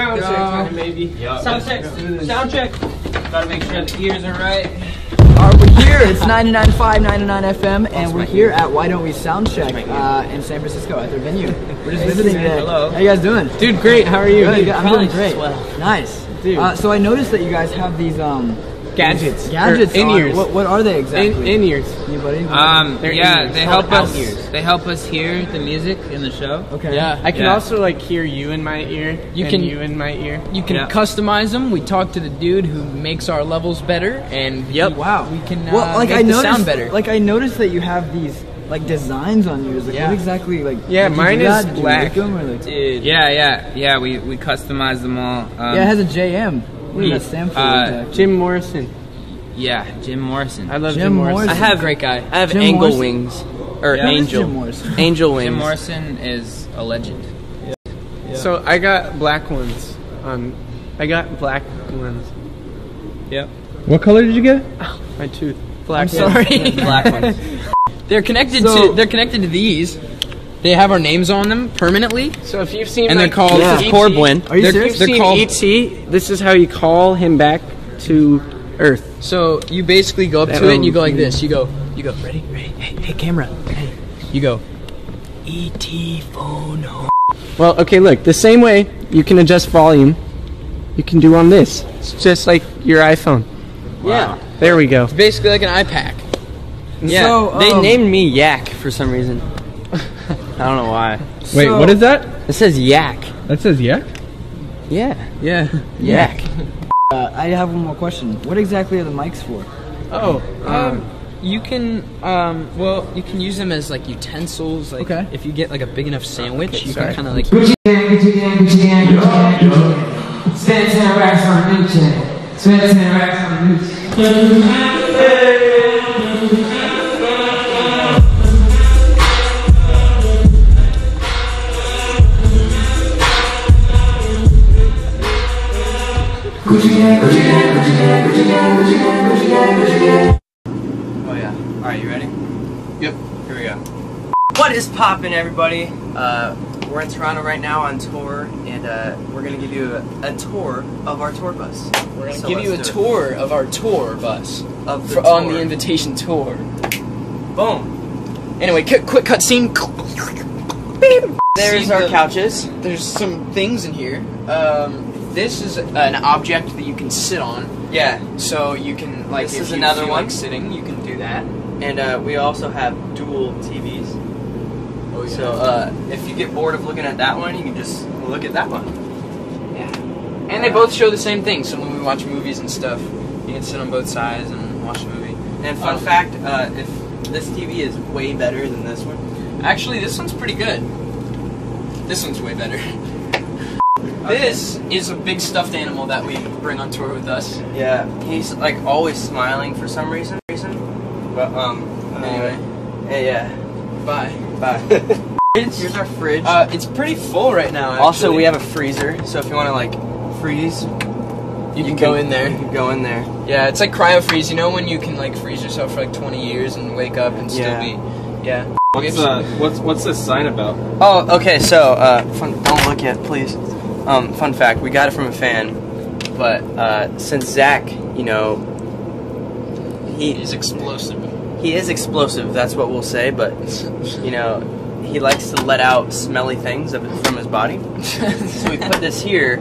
Sound check time, baby. Sound check. Sound check. Gotta make sure the ears are right. Alright, we're here. It's 99.5, 99 FM, and we're here at Why Don't We Soundcheck uh, in San Francisco at their venue. We're just visiting today. Hello. How you guys doing? Dude, great. How are you? Good, good. I'm doing great. swell. Nice. Dude. Uh, so I noticed that you guys have these um Gadgets. gadgets. In-ears. What, what are they exactly? in ears. Anybody? Um, They're yeah, in-ears. they help us. out-ears. They help us hear the music in the show. okay. Yeah. I can Yeah. also like hear you in my ear. You and can- you in my ear. You can Yeah. customize them. We talk to the dude who makes our levels better, and Yep. we- Wow. we can uh, well, like make I the noticed, sound better. Like I noticed that you have these like designs on yours. Like Yeah. what exactly? Like Yeah, did you mine do is that? Did you black. make them, or, like- Dude. Yeah, yeah, yeah. We we customize them all. Um, yeah, it has a JM. What does that stand for? Uh. Jim Morrison. yeah, Jim Morrison. I love Jim Jim, Morrison. Morrison. I have Great guy. I have Jim angle Morrison? wings or Yeah. Angel Jim Morrison? angel wings. Jim Morrison is a legend. Yeah. So I got black ones. Um, I got black ones. Yep. What color did you get? My tooth. I'm sorry. Black ones. they're connected So- to. They're connected to these. They have our names on them permanently, So if you've seen and they're called. Yeah. E.T. Corbyn. Are you They're- serious? They're you've called- ET, this is how you call him back to Earth. So you basically go up That to it and you go like this. You go. You go. Ready? Ready? Hey, hey, camera. Hey. You go. E.T. phone home. Well, okay, look, the same way you can adjust volume, you can do on this. It's just like your iPhone. Yeah. There we go. It's basically like an iPack. Yeah. So, they um, named me Yak for some reason. I don't know why. Wait, So- what is that? It says Yak. That says yak? Yeah. Yeah. Yak. Uh, I have one more question. What exactly are the mics for? Oh, Um, you can, um, well, you can use them as like utensils. Like, Okay. if you get like a big enough sandwich, you sorry. can kind of like. Spend 10 racks on a new chain. Spend 10 racks on a new chain. Oh yeah. All right, you ready? Yep. Here we go. What is poppin', everybody? Uh, we're in Toronto right now on tour, and uh, we're gonna give you a, a tour of our tour bus. We're gonna So give you a let's it. tour of our tour bus of the for, on the invitation tour. Boom. Anyway, quick, quick cut scene. There's See our the- couches. There's some things in here. Um, this is an object that you can sit on, Yeah. so you can like This if is you another feel one. like sitting, you can do that. And uh, we also have dual TVs. Oh So uh, if you get bored of looking at that one, you can just look at that one. Yeah. And they both show the same thing. So when we watch movies and stuff, you can sit on both sides and watch the movie. And fun Um, fact, uh, if this TV is way better than this one. Actually, this one's pretty good. This one's way better. This is a big stuffed animal that we bring on tour with us. Yeah, he's like always smiling for some reason. Reason, but um, anyway, hey, yeah, Bye. bye. Here's our fridge. Uh, it's pretty full right now. also, we have a freezer, so if you want to like freeze, You can go in there. You there. can go in there. Yeah, it's like cryo freeze. You know when you can like freeze yourself for like 20 years and wake up and still Yeah. be. Yeah. What's uh, what's what's this sign about? Oh, okay. So, uh, fun, don't look yet, please. Um, fun fact: we got it from a fan, but uh, since Zach, you know, he He's explosive. he is explosive. That's what we'll say. But you know, he likes to let out smelly things of, from his body. so we put this here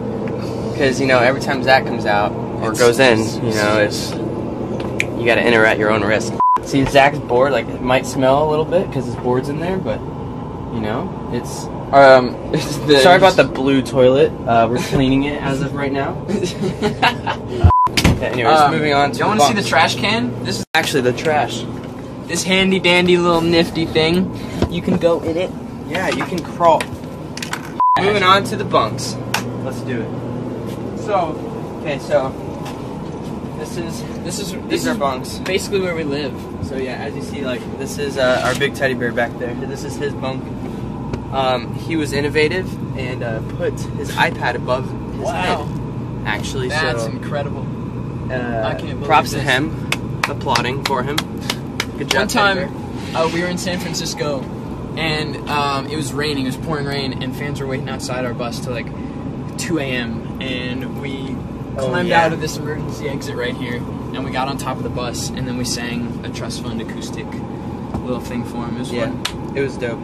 because you know every time Zach comes out or goes in, you know, it's you got to enter at your own risk. See, Zach's board like it might smell a little bit because his board's in there, but you know, it's. Um, the, Sorry about the blue toilet. Uh, we're cleaning it as of right now. Okay, anyways, Um, moving on to. y'all want to see the trash can? This is Actually, the trash. this handy dandy little nifty thing. You can go in it. Yeah, you can crawl. Moving on to the bunks. Let's do it. So Okay, so this is this is this these are is bunks. basically where we live. So yeah, as you see, like this is uh, our big teddy bear back there. This is his bunk. Um, he was innovative and uh, put his iPad above his Wow. head. Actually, That's so incredible. uh, I can't believe props to him. Applauding for him. Good job. One time, uh, we were in San Francisco, and um, it was raining. It was pouring rain, and fans were waiting outside our bus till like 2 a.m. and we Oh, climbed yeah. out of this emergency exit right here, and we got on top of the bus, and then we sang a trust fund acoustic little thing for him. It was Yeah, fun. it was dope.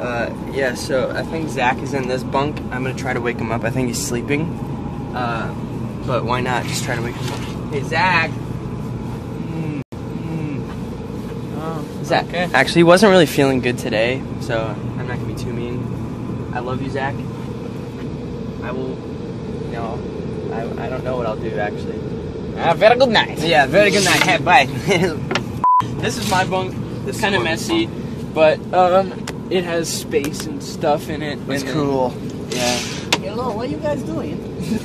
Uh, yeah, so I think Zach is in this bunk. I'm gonna try to wake him up. I think he's sleeping. Uh, but why not just try to wake him up? Hey, Zach. Mm, mm. Zach. Actually, he wasn't really feeling good today, so I'm not gonna be too mean. I love you, Zach. I will. No, I, I don't know what I'll do actually. Ah, very good night. Yeah, very good night. Hey, bye. This is my bunk. This It's kind of messy, but um, it has space and stuff in it. It's and then- cool. Yeah. Hello, what are you guys doing?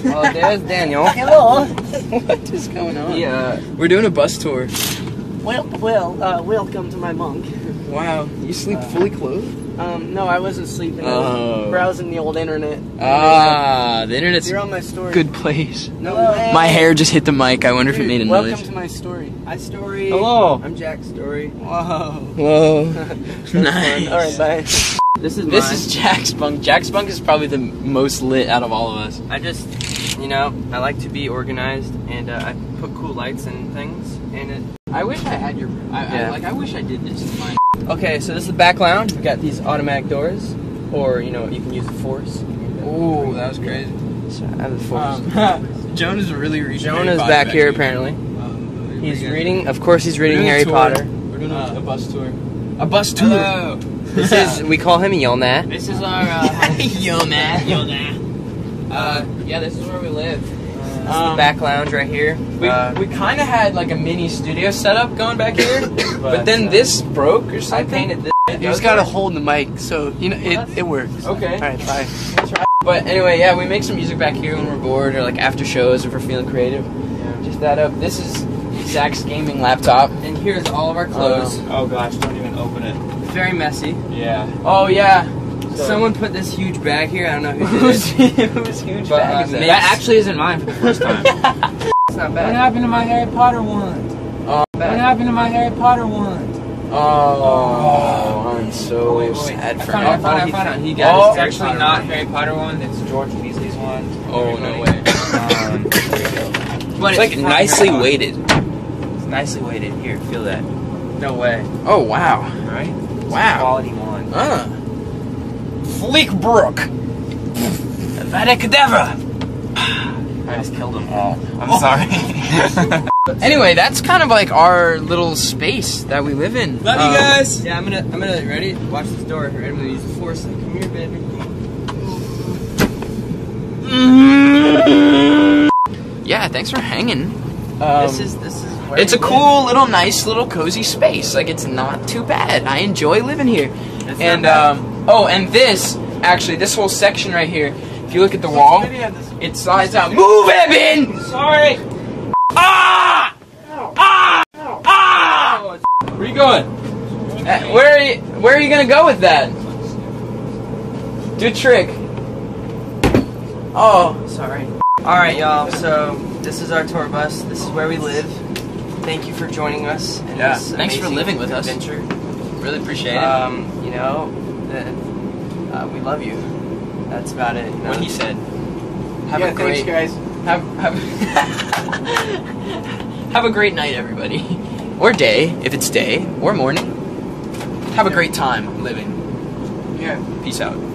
Oh, there's Daniel. Hello. what is going on? Yeah. We're doing a bus tour. Well, well, uh, welcome to my bunk. Wow. You sleep fully clothed? Um, no, I wasn't sleeping. I Oh. was browsing the old internet. Ah, the internet's You're on my story. good place. No way. My hair just hit the mic. I wonder if it Dude, made a welcome noise. to my story. Hi, Story. Hello. I'm Jack Story. Whoa. Whoa. That's nice. fun. All right, bye. This is This mine. is Jack's bunk. Jack's bunk is probably the most lit out of all of us. I just, you know, I like to be organized, and uh, I put cool lights and things, and it. I wish I had your. I, Yeah. I, like I wish I did this in mine. Okay, so this is the back lounge. We got these automatic doors, or you know, you can use the force. Oh, that was crazy. So I have the force. Um, Joan is a really reading. Joan Harry is Potter back here apparently. He's reading. Of course, he's reading We're doing a Harry tour. Potter. We're doing a, a bus tour. A bus tour. Hello. This is we call him Yelnat. This is our. Uh, Yo, man. Yo, nah. Uh, yeah, this is where we live. This is Um, the back lounge right here. We, Uh, we kind of had like a mini studio setup going back here, but then uh, this broke or I something. painted this. You just gotta hold the mic, so you know it, it works. Okay. All right, bye. But anyway, yeah, we make some music back here when we're bored or like after shows if we're feeling creative. Just that up. This is Zach's gaming laptop, and here's all of our clothes. Oh gosh, don't even open it. Very messy. Yeah. Oh yeah. Someone put this huge bag here. I don't know who did it. Who's huge But, bag uh, is that? That actually isn't mine for the first time. It's not bad. What happened to my Harry Potter wand? Oh, What happened to my Harry Potter wand? oh, I'm so Wait, wait, wait. sad for found it, I him. found it, I he found found- it. he got oh, his it's actually Potter not one. Harry Potter one, it's George Weasley's one. Oh no way. Um, But It's like from nicely weighted. It's nicely weighted. Here, feel that. No way. Oh wow. Right? Wow. Quality one. Uh. Fleek Brook. Vadicadabra. I just killed them all. I'm sorry. Anyway, that's kind of like our little space that we live in. Love Um, you guys. Yeah, I'm gonna. I'm gonna. Ready? Watch this door. Ready? I'm gonna use the force. Come here, baby. Yeah, thanks for hanging. this is. This is. Where It's a we live. cool little, nice little cozy space. Like it's not too bad. I enjoy living here. It's and not bad. um, oh, and this actually, this whole section right here. If you look at the wall, it slides out. Move, Evan. sorry. Ah! Ah! Ah! Where you going? Uh, Where are you, where are you gonna go with that? Do a trick. Oh, sorry. All right, y'all. So this is our tour bus. This is where we live. Thank you for joining us. Yeah, thanks for living with us. adventure. Really appreciate it. Um, you know, uh, we love you. That's about it. you know. what he said. Have yeah, a great thanks, guys. have have have a great night, everybody, or day if it's day, or morning. Have a great time living. Yeah. Peace out.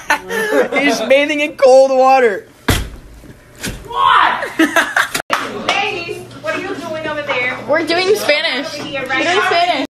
He's bathing in cold water. What? Ladies, what are you doing over there? We're doing Spanish. We're doing? Spanish.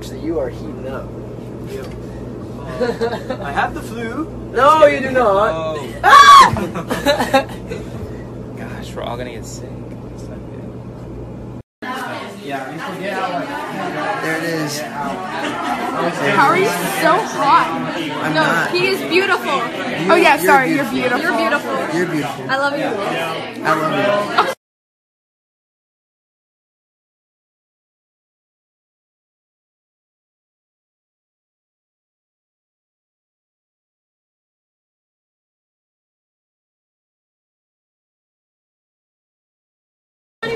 Wow. Actually, you are heating up. I have the flu. No, you do not. Oh, Gosh, we're all gonna get sick. It's not good. There it is. How are you so hot? I'm no, not. he is beautiful. oh yeah, you're sorry, beautiful. you're beautiful. You're beautiful. You're beautiful. I love you. I love you.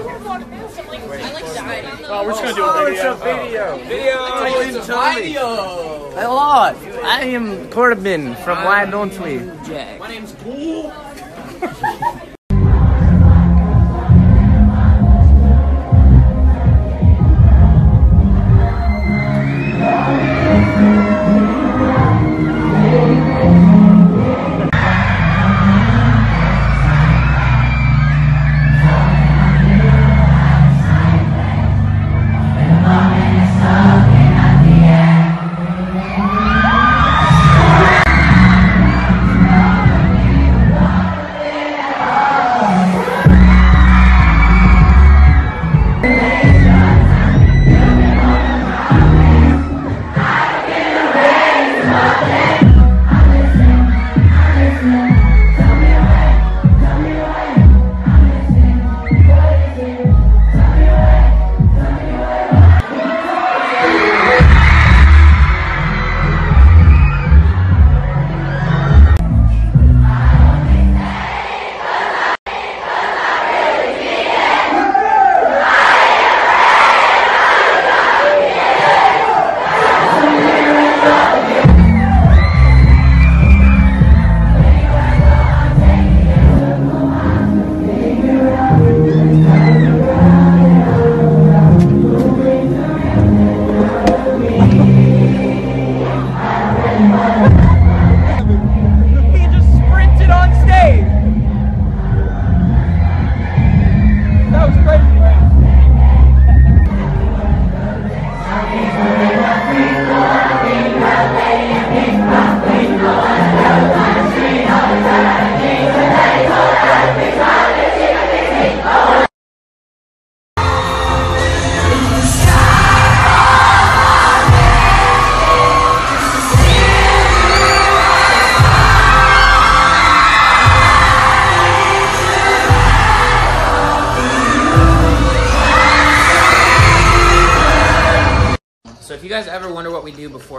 Oh, we're just gonna do a video. video. Oh. Video. A lot. I am Corbyn from Why Don't We? Jack. my name's Cool.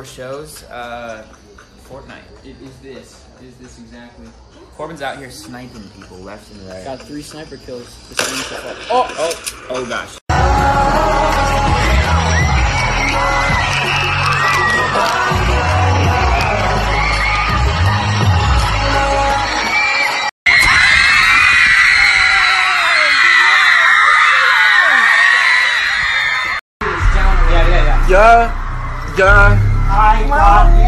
shows, uh, Fortnite. It is this. It is this exactly. Corbyn's out here sniping people left and right. Got three sniper kills. The so far. Oh, Oh, oh gosh. yeah, yeah. I love you.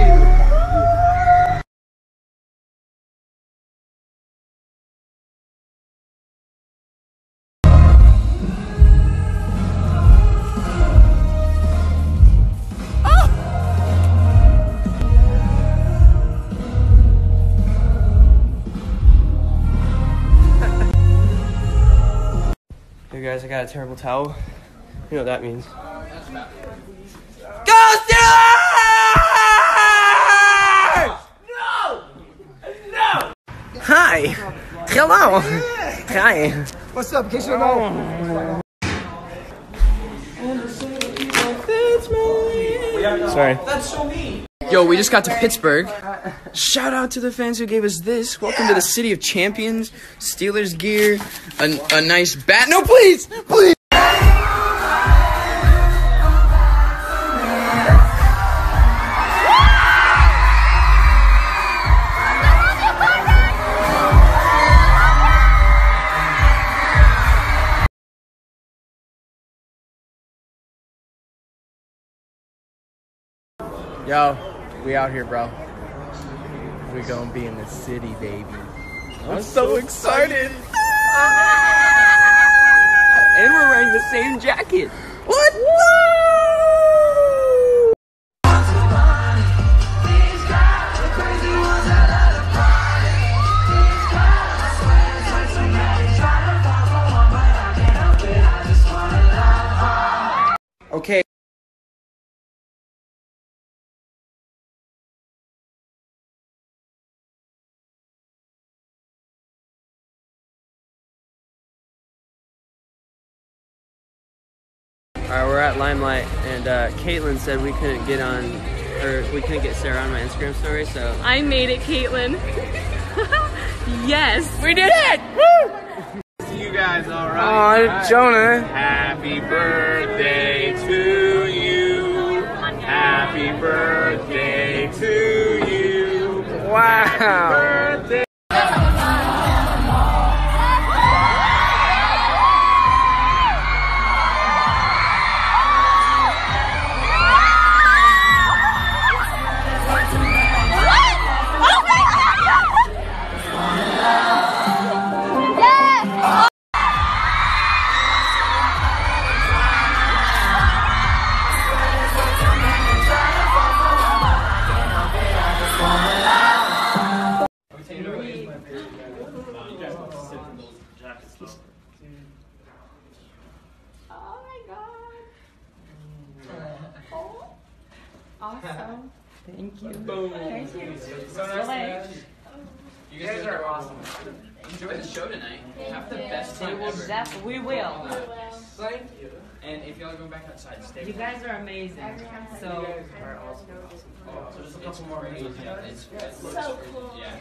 Hey guys, I got a terrible towel. You know what that means. Hi! Hello! Hi! What's up? In case you don't know. Sorry. Yo, we just got to Pittsburgh. Shout out to the fans who gave us this. Welcome to the city of champions. Steelers gear, a, a nice bat. No, please, please. Yo, we out here, bro. We gonna be in the city, baby. I'm so excited. And we're wearing the same jacket. What? Okay. All right, we're at Limelight, and uh, Caitlin said we couldn't get on, or we couldn't get Sarah on my Instagram story, so I made it, Caitlin. yes. We did it! See You guys all right? Oh, Jonah. Happy birthday to you. Happy birthday to you. Wow. Amazing. So, So just a couple more minutes. It's, it's so cool. Yeah,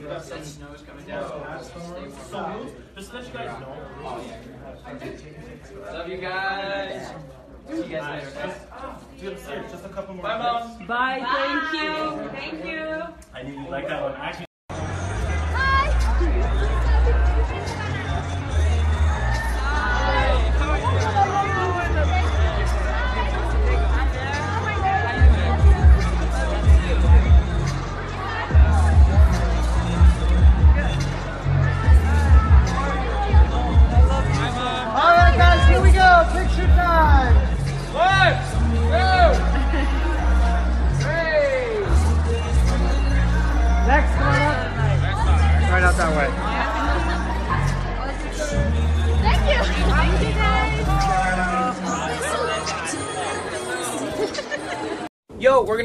yeah. That snow is coming down. Stay warm. Just let you guys know. Oh, yeah. Love you guys. See you guys later. Just a couple more. Bye, mom. bye. Thank you. Thank you. I knew you like that one. Actually.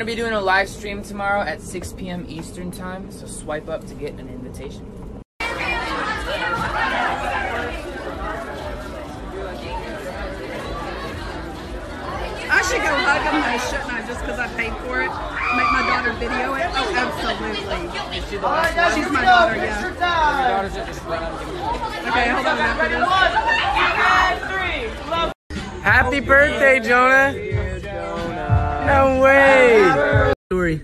Gonna be doing a live stream tomorrow at 6 p.m. Eastern time, so swipe up to get an invitation. I should go hug him though, shouldn't I? Just because I paid for it? Make my daughter video it? Oh, absolutely. All right, guys, She's here we my go. daughter, Picture yeah. time. Okay, hold on after this. Happy birthday, Jonah! No way! Story.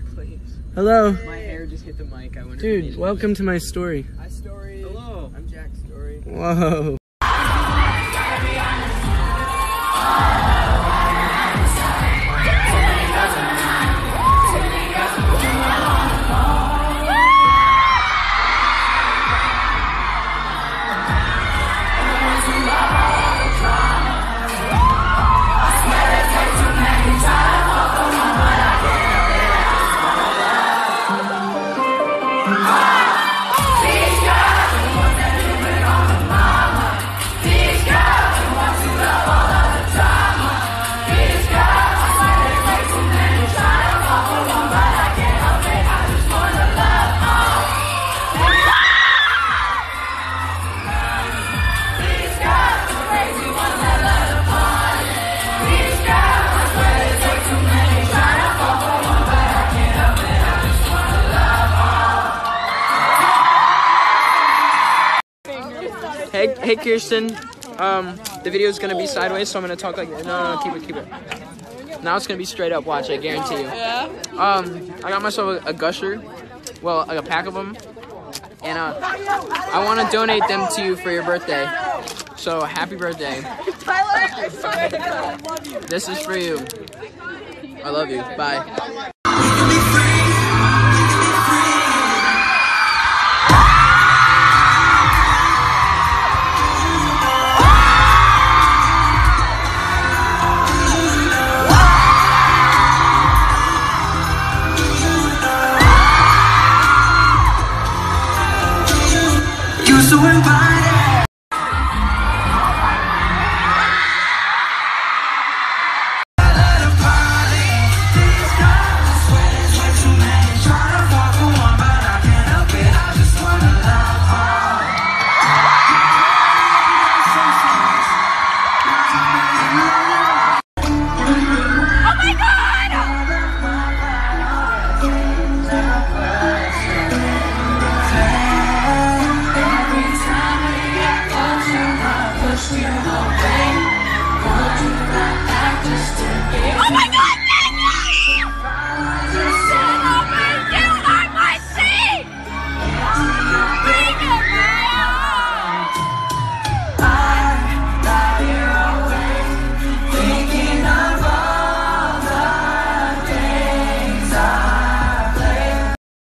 Hello, My hair just hit the mic. I wonder. dude. Welcome to my story. Hi, Story. Hello. I'm Jack Story. Whoa. Hey Kirsten, um, the video is gonna be sideways, so I'm gonna talk like no, no, no, keep it, keep it. Now it's gonna be straight up. Watch, I guarantee you. Yeah. Um, I got myself a, a gusher, well, like a pack of them, and uh, I want to donate them to you for your birthday. So happy birthday! Tyler, I swear to God, I love you. This is for you. I love you. Bye.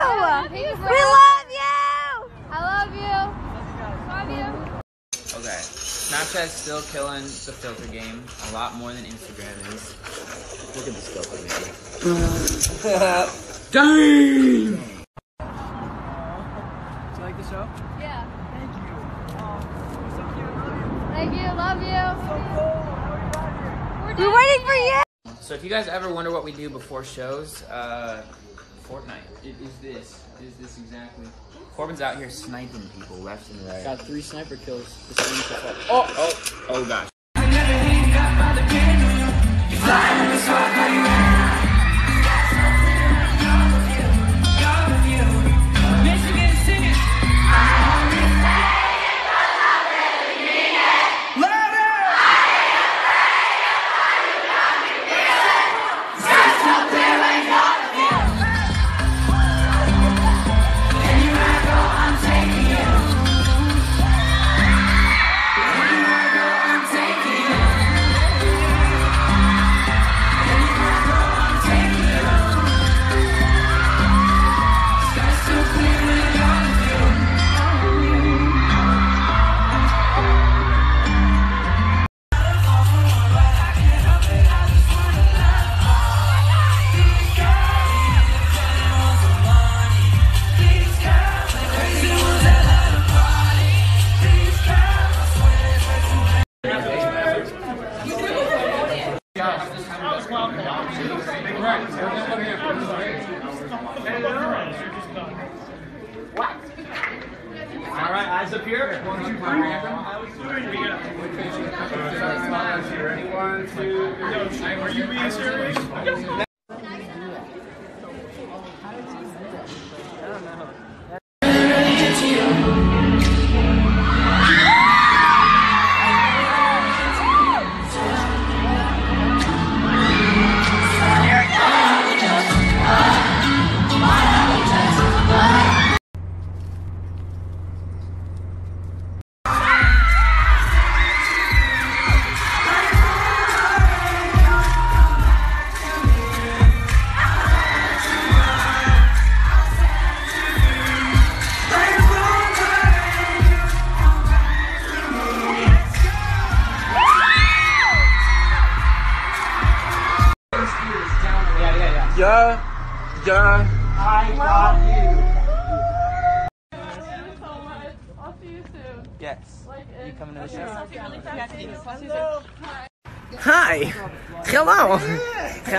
Oh I love you. I love you. Okay. Snapchat's still killing the filter game a lot more than Instagram is. Look at this filter man. Dang! Do you like the show? Yeah. Thank you. Oh, so cute. Love you. Thank you. Love you. So cool. How are We're waiting for you. So if you guys ever wonder what we do before shows, uh, Fortnite. It is this. It is this exactly. Corbyn's out here sniping people left and right. Got three sniper kills. The same so far. Oh, oh, oh gosh. All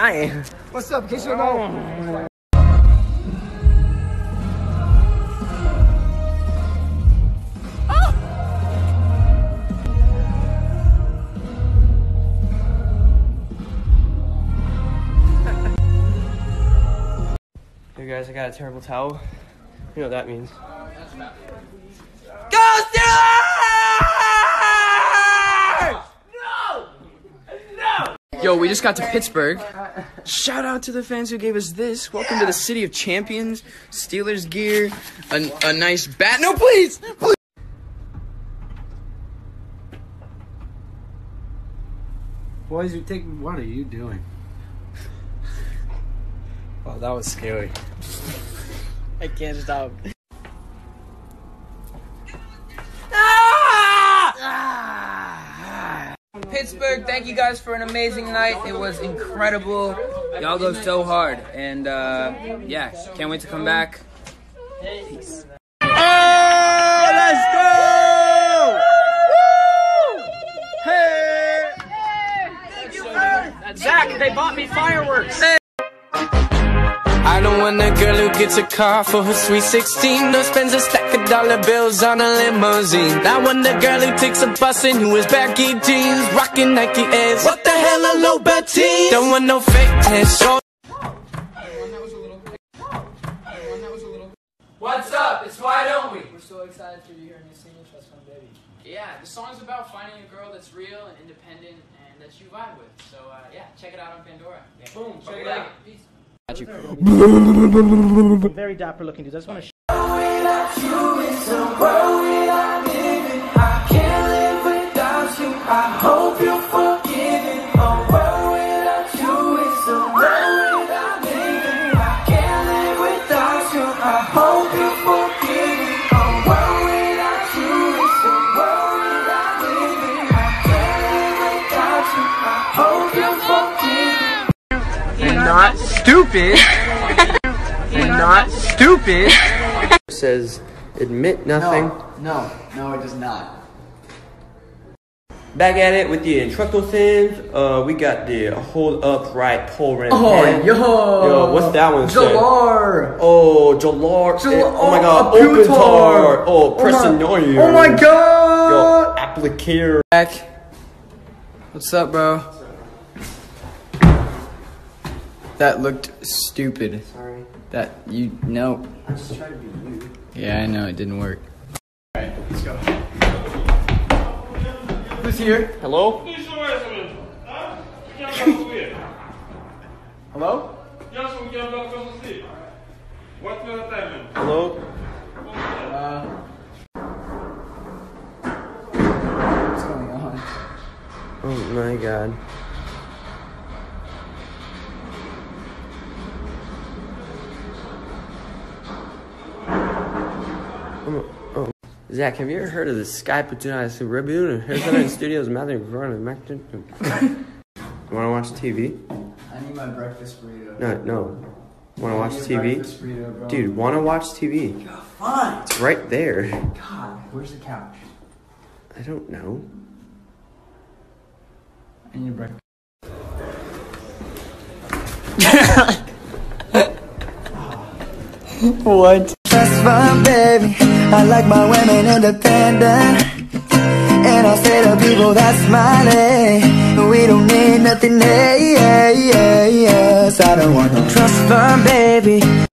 dying. What's up? In case ah! you know. Hey guys, I got a terrible towel. You know what that means. Go Steelers! No! No! Yo, we just got to Pittsburgh. Shout out to the fans who gave us this. Welcome to the city of champions. Steelers gear, a, a nice bat. No, please, please. Boys, you take. What are you doing? Oh, that was scary. I can't stop. Thank you guys for an amazing night. It was incredible. Y'all go so hard. And uh, yeah, can't wait to come back. Peace. Let's go! Hey, Zach, they bought me fireworks. I don't want a girl who gets a car for her sweet 16 Or spends a stack of dollar bills on a limousine I want a girl who takes a bus and who wears baggy jeans Rocking Nike Airs, what the hell are low tees? Don't want no fake test, show What's up? It's Why Don't We? We're so excited for you here in your single Trust Fund Baby. Yeah, the song's about finding a girl that's real and independent and that you vibe with. So uh, yeah, check it out on Pandora. Boom, check it out. Peace. Very dapper looking dude. I just want to. Without you, it's a world without living. I can't live without you, I hope you're forgiving A world without you, it's a world without living I can't live without you, I hope you're forgiving A world without you, it's a world without living I can't live without you, I hope you're forgiving You're not stupid. You're not stupid. Says admit nothing. No, no, no, it does not. Back at it with the instructor fins. Uh, we got the hold upright pole rim. Oh, head. yo. Yo, what's that one say? Jalar. Oh, Jalar. Jal- oh my oh, god, a open Putar. tar. Oh, Oh my- pressing you. Oh my god. Yo, applicare. Back. What's up, bro? That looked stupid. Sorry. That you no. I just tried to be you. Yeah, I know it didn't work. All right, let's go. Who's here? Hello? Hello? Hello? Uh, what's going on? Oh my god. Zach, have you ever heard of the Skype between us and Reboot and Haircut Studios Matthew Vernon and Mac? You wanna watch TV? I need my breakfast burrito. No, no. Wanna watch I need a TV? burrito, bro. Dude, wanna watch TV? Fine. It's right there. God, where's the couch? I don't know. I need a breakfast. What? That's fine, baby. I like my women independent. And I'll say to people that's smiling. We don't need nothing, hey, hey, hey, yes. I don't want no trust fund, baby.